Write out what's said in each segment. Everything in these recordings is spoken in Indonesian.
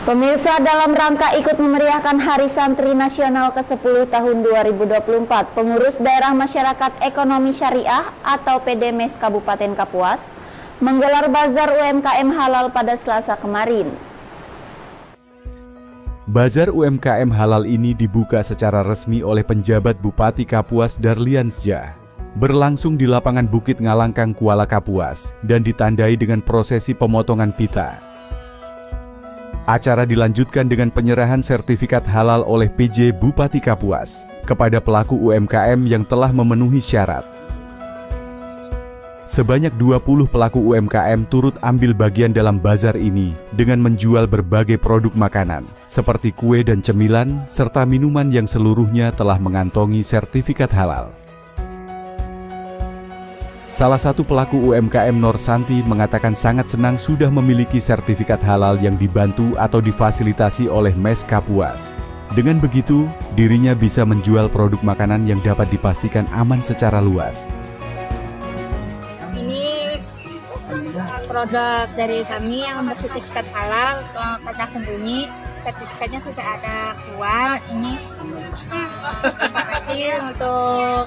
Pemirsa dalam rangka ikut memeriahkan Hari Santri Nasional ke-10 tahun 2024, pengurus Daerah Masyarakat Ekonomi Syariah atau PDMS Kabupaten Kapuas menggelar bazar UMKM halal pada Selasa kemarin. Bazar UMKM halal ini dibuka secara resmi oleh penjabat Bupati Kapuas Darliansjah. Berlangsung di lapangan Bukit Ngalangkang Kuala Kapuas dan ditandai dengan prosesi pemotongan pita. Acara dilanjutkan dengan penyerahan sertifikat halal oleh PJ Bupati Kapuas kepada pelaku UMKM yang telah memenuhi syarat. Sebanyak 20 pelaku UMKM turut ambil bagian dalam bazar ini dengan menjual berbagai produk makanan seperti kue dan cemilan serta minuman yang seluruhnya telah mengantongi sertifikat halal. Salah satu pelaku UMKM Nur Santi mengatakan sangat senang sudah memiliki sertifikat halal yang dibantu atau difasilitasi oleh Mes Kapuas. Dengan begitu, dirinya bisa menjual produk makanan yang dapat dipastikan aman secara luas. Ini produk dari kami yang bersertifikat halal, kacang sembunyi. Sertifikatnya sudah ada kuat. Ini terima kasih untuk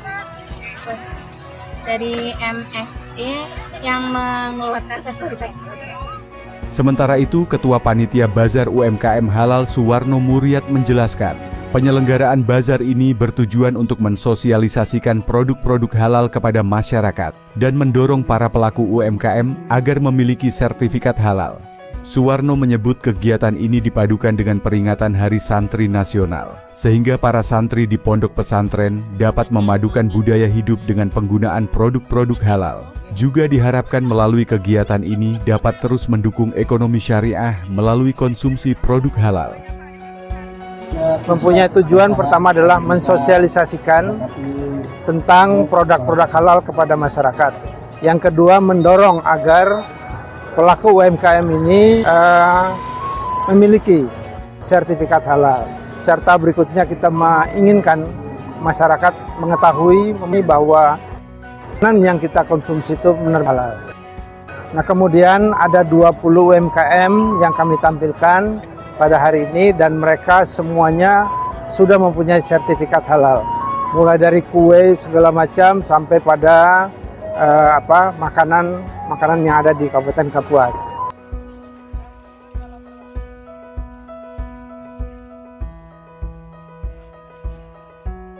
dari MSI yang mengeluarkan sertifikat. Sementara itu, Ketua Panitia Bazar UMKM Halal Suwarno Muriat menjelaskan, penyelenggaraan bazar ini bertujuan untuk mensosialisasikan produk-produk halal kepada masyarakat dan mendorong para pelaku UMKM agar memiliki sertifikat halal. Suwarno menyebut kegiatan ini dipadukan dengan peringatan Hari Santri Nasional, sehingga para santri di pondok pesantren dapat memadukan budaya hidup dengan penggunaan produk-produk halal. Juga diharapkan melalui kegiatan ini dapat terus mendukung ekonomi syariah melalui konsumsi produk halal. Mempunyai tujuan pertama adalah mensosialisasikan tentang produk-produk halal kepada masyarakat. Yang kedua, mendorong agar pelaku UMKM ini uh, memiliki sertifikat halal. Serta berikutnya kita menginginkan masyarakat mengetahui bahwa makanan yang kita konsumsi itu benar halal. Nah kemudian ada 20 UMKM yang kami tampilkan pada hari ini dan mereka semuanya sudah mempunyai sertifikat halal. Mulai dari kue segala macam sampai pada uh, apa makanan makanan yang ada di Kabupaten Kapuas.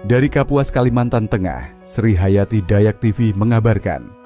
Dari Kapuas, Kalimantan Tengah, Sri Hayati Dayak TV mengabarkan.